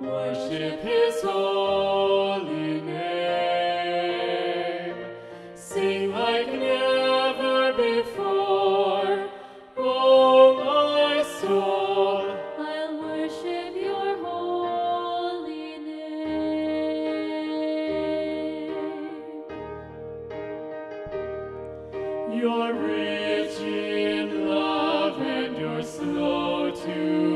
worship his holy You're rich in love and you're slow to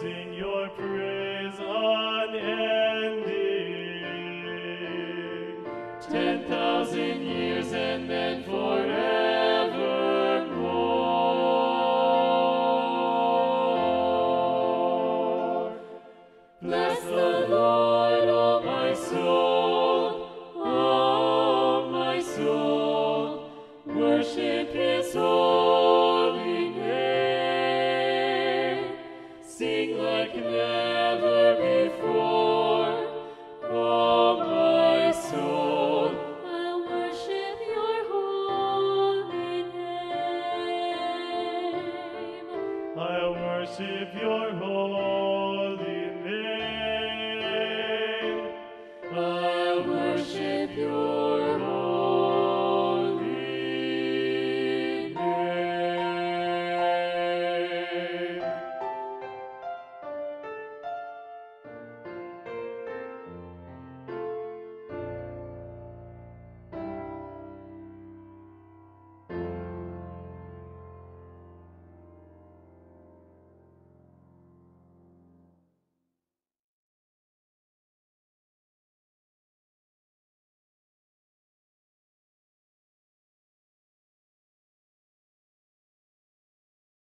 sing your praise unending. Ten thousand years and then forevermore. Bless the Lord, my soul, my soul, worship his I'll worship your holy name.